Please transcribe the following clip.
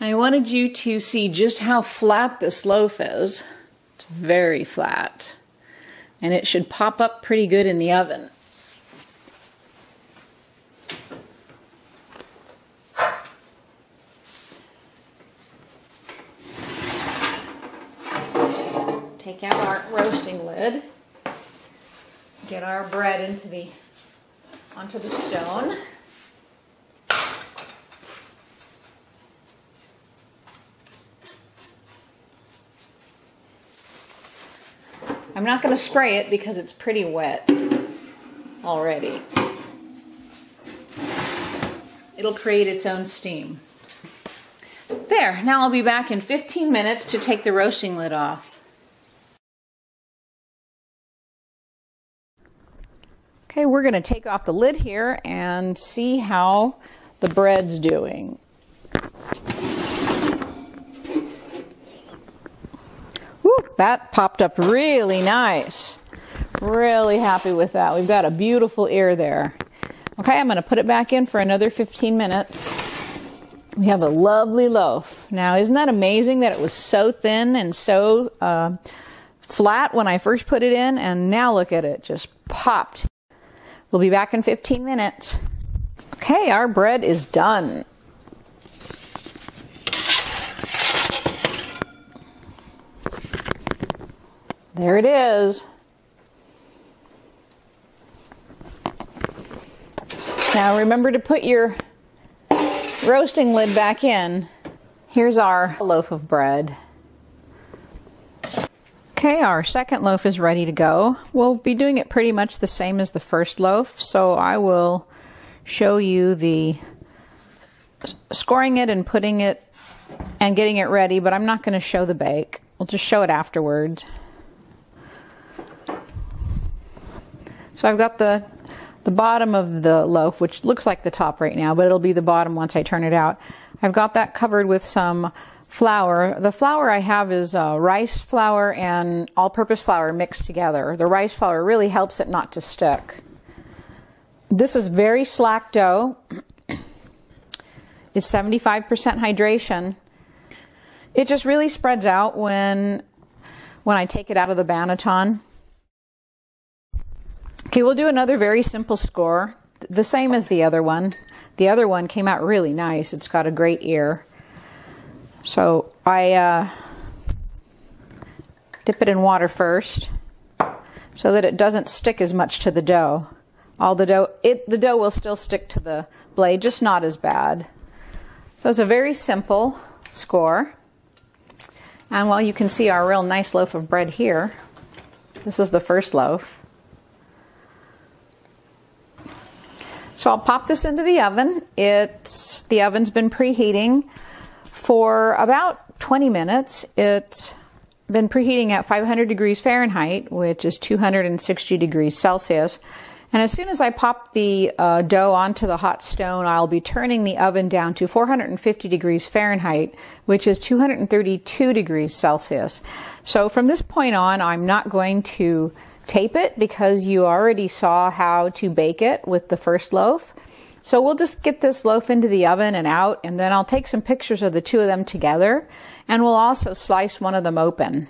I wanted you to see just how flat this loaf is. It's very flat. And it should pop up pretty good in the oven. Take out our roasting lid. Get our bread into the onto the stone. I'm not going to spray it because it's pretty wet already. It'll create its own steam. There, now I'll be back in 15 minutes to take the roasting lid off. Okay, we're going to take off the lid here and see how the bread's doing. That popped up really nice. Really happy with that. We've got a beautiful ear there. Okay, I'm going to put it back in for another 15 minutes. We have a lovely loaf. Now, isn't that amazing that it was so thin and so uh, flat when I first put it in? And now look at it, just popped. We'll be back in 15 minutes. Okay, our bread is done. There it is. Now remember to put your roasting lid back in. Here's our loaf of bread. Okay, our second loaf is ready to go. We'll be doing it pretty much the same as the first loaf, so I will show you the scoring it and putting it and getting it ready, but I'm not going to show the bake. We'll just show it afterwards. So I've got the the bottom of the loaf, which looks like the top right now, but it'll be the bottom once I turn it out. I've got that covered with some flour. The flour I have is uh, rice flour and all-purpose flour mixed together. The rice flour really helps it not to stick. This is very slack dough. It's 75% hydration. It just really spreads out when when I take it out of the banneton. Okay, we'll do another very simple score, the same as the other one. The other one came out really nice. It's got a great ear. So I uh, dip it in water first so that it doesn't stick as much to the dough. All the dough, it, the dough will still stick to the blade, just not as bad. So it's a very simple score. And while you can see our real nice loaf of bread here, this is the first loaf. So I'll pop this into the oven. It's the oven's been preheating for about 20 minutes. It's been preheating at 500 degrees Fahrenheit, which is 260 degrees Celsius. And as soon as I pop the uh, dough onto the hot stone, I'll be turning the oven down to 450 degrees Fahrenheit, which is 232 degrees Celsius. So from this point on, I'm not going to tape it because you already saw how to bake it with the first loaf. So we'll just get this loaf into the oven and out, and then I'll take some pictures of the two of them together, and we'll also slice one of them open.